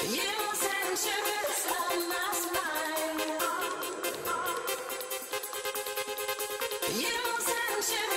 You sent your